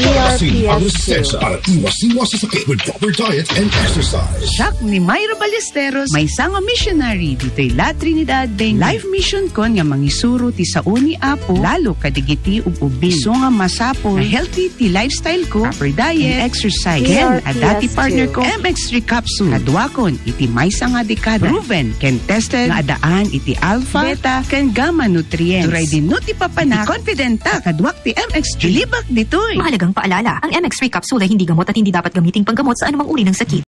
Alisin ang ERPS2. resistensya para iwas-iwas sa sakit with proper diet and exercise. Siak ni Mayro Ballesteros, may sanga missionary dito'y La Trinidad Bengue. Life mission kon nga mangisuro ti sao ni Apo, lalo kadigiti ug ubing. Iso nga masapo, na healthy ti lifestyle ko, proper diet, and exercise. Ken, a dati ERPS2. partner ko, MX3 capsule. Kadwakon, iti may sanga dekada. Proven, ken tested, nga adaan iti alpha, beta, ken gamma nutrients. Turay din no ti papanak, confident ta, kadwak ti MX3. Libak ditoy. Mahalagang paalala, ang MX3 capsule ay hindi gamot at hindi dapat gamiting panggamot sa anumang uri ng sakit.